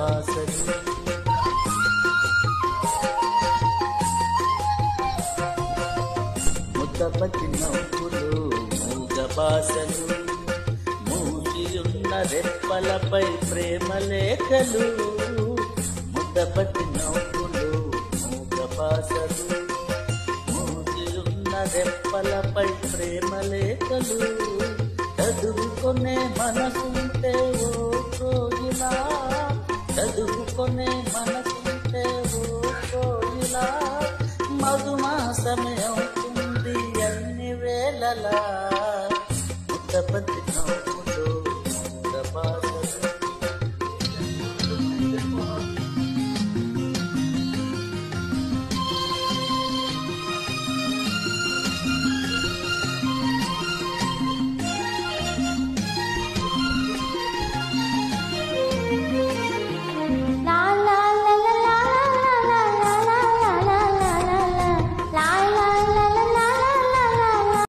वास మూగ బాసలు నవ్వులు మూగ బాసలు మూసియున్న రెప్పలపై ప్రేమ లేఖలు ముద్దపట్టి నవ్వులు మూగ బాసలు మూసియున్న రెప్పలపై ప్రేమ లేఖలు చదువుకునే మనసుంటే ఓ కోయిలా చదువుకునే మనసుంటే ఓ కోయిలా la la. Muta pantikam muto.